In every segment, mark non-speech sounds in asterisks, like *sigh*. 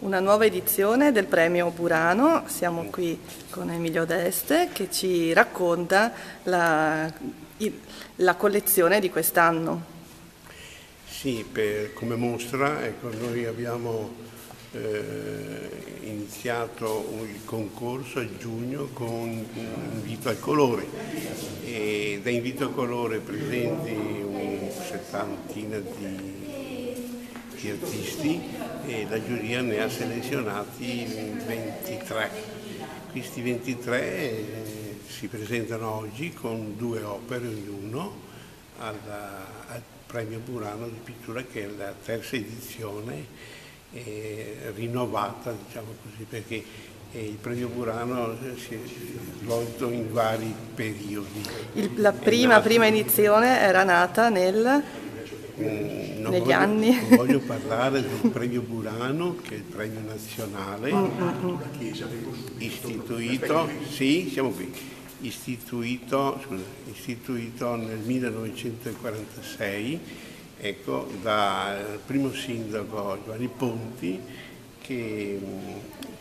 una nuova edizione del premio Burano. Siamo qui con Emilio Deste che ci racconta la, la collezione di quest'anno. Sì, per, come mostra, ecco, noi abbiamo eh, iniziato il concorso a giugno con invito al colore e da invito al colore presenti un settantina di di artisti e la giuria ne ha selezionati 23. Questi 23 eh, si presentano oggi con due opere ognuno alla, al premio Burano di pittura che è la terza edizione eh, rinnovata diciamo così perché eh, il premio Burano si è svolto in vari periodi. Il, la prima, prima edizione era nata nel Mm, negli voglio, anni. Non voglio parlare del premio Burano, che è il premio nazionale, istituito, sì, siamo qui, istituito, scusa, istituito nel 1946 ecco, dal primo sindaco Giovanni Ponti che mm,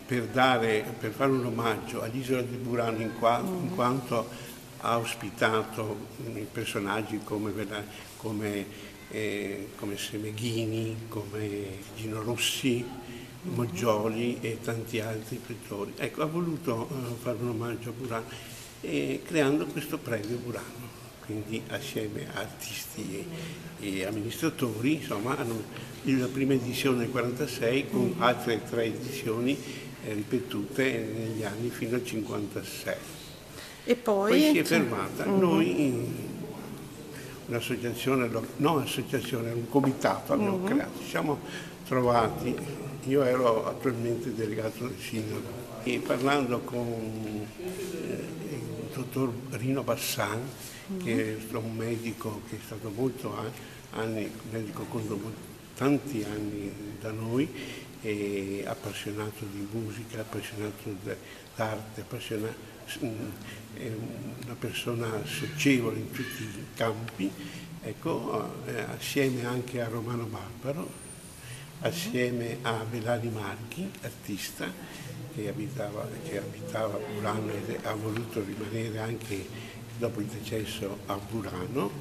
per, dare, per fare un omaggio all'isola di Burano in, qua, in quanto ha ospitato mm, personaggi come, come eh, come Semeghini, come Gino Rossi, Moggioli e tanti altri pittori. Ecco, ha voluto eh, fare un omaggio a Burano eh, creando questo premio Burano. Quindi assieme a artisti e, e amministratori, insomma, hanno la prima edizione nel 1946 con altre tre edizioni eh, ripetute negli anni fino al 1956. E poi, poi si è fermata. Mm-hmm. Noi un'associazione, no associazione, un comitato abbiamo uh-huh. creato. Ci siamo trovati, io ero attualmente delegato del sindaco e parlando con eh, il dottor Rino Bassan, uh-huh. che è un medico che è stato molto anni, medico con tanti anni da noi, appassionato di musica, appassionato d'arte, appassionato una persona socievole in tutti i campi, ecco, eh, assieme anche a Romano Barbaro, assieme a Melani Marchi, artista, che abitava, che abitava a Burano e ha voluto rimanere anche dopo il decesso a Burano,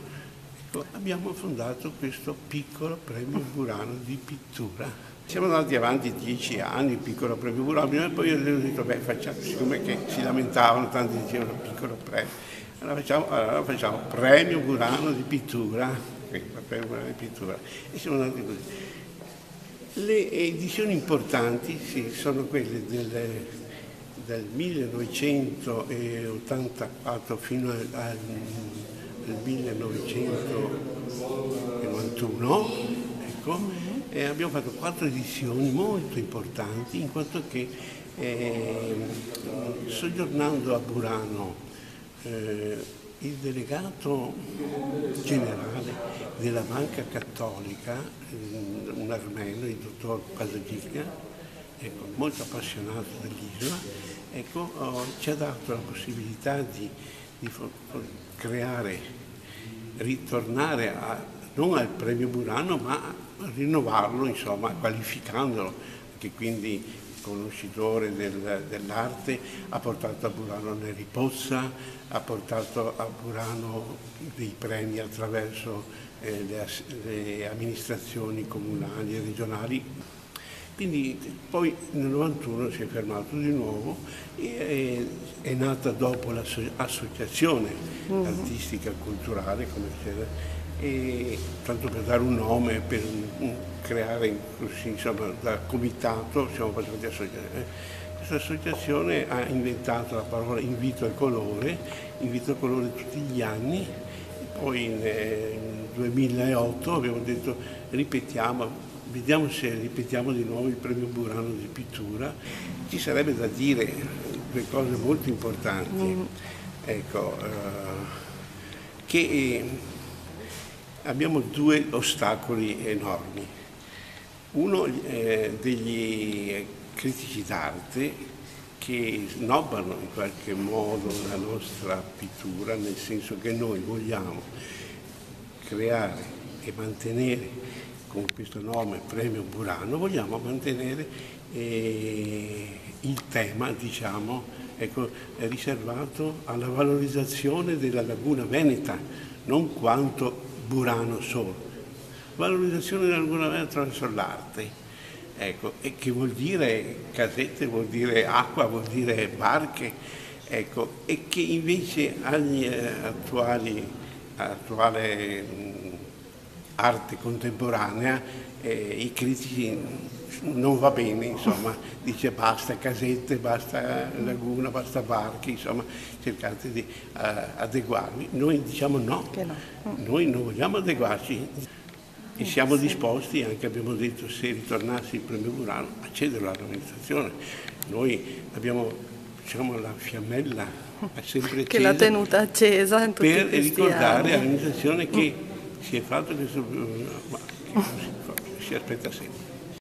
ecco, abbiamo fondato questo piccolo premio Burano di pittura siamo andati avanti dieci anni, piccolo premio Burano, e poi ho detto, beh, facciamo, siccome si lamentavano, tanti dicevano piccolo premio, allora facciamo, allora facciamo premio Burano di pittura, premio Burano di pittura, e siamo andati così. Le edizioni importanti sì, sono quelle del, del 1984 fino al, al 1991, ecco, eh, abbiamo fatto quattro edizioni molto importanti in quanto che eh, soggiornando a Burano eh, il delegato generale della Banca Cattolica, eh, un armeno, il dottor Pasagica, ecco, molto appassionato dell'isola, ecco, oh, ci ha dato la possibilità di, di creare, ritornare a, non al premio Burano, ma rinnovarlo, insomma, qualificandolo, che quindi conoscitore del, dell'arte ha portato a Burano Neri Pozza, ha portato a Burano dei premi attraverso eh, le, le, amministrazioni comunali e regionali. Quindi poi nel 91 si è fermato di nuovo e è, è nata dopo l'associazione mm-hmm. artistica culturale come c'era e tanto per dare un nome, per creare insomma, da comitato, siamo passati associazione. Questa associazione ha inventato la parola invito al colore, invito al colore tutti gli anni, poi nel 2008 abbiamo detto ripetiamo, vediamo se ripetiamo di nuovo il premio Burano di pittura, ci sarebbe da dire due cose molto importanti. Mm. Ecco, eh, che abbiamo due ostacoli enormi. Uno eh, degli critici d'arte che snobbano in qualche modo la nostra pittura, nel senso che noi vogliamo creare e mantenere con questo nome Premio Burano vogliamo mantenere eh, il tema, diciamo, ecco, riservato alla valorizzazione della laguna veneta, non quanto Burano solo. Valorizzazione della laguna veneta attraverso l'arte. Ecco, e che vuol dire casette, vuol dire acqua, vuol dire barche, ecco, e che invece agli eh, attuali, attuale mh, arte contemporanea eh, i critici non va bene, insomma, *laughs* dice basta casette, basta laguna, basta barche, insomma, cercate di uh, adeguarvi. Noi diciamo no, no, noi non vogliamo adeguarci. E siamo disposti, anche abbiamo detto se ritornassi il premio Murano, a cedere all'amministrazione. Noi abbiamo diciamo, la fiammella sempre accesa *laughs* che l'ha tenuta accesa in tutti per ricordare all'amministrazione che si è fatto questo, ma si, si aspetta sempre.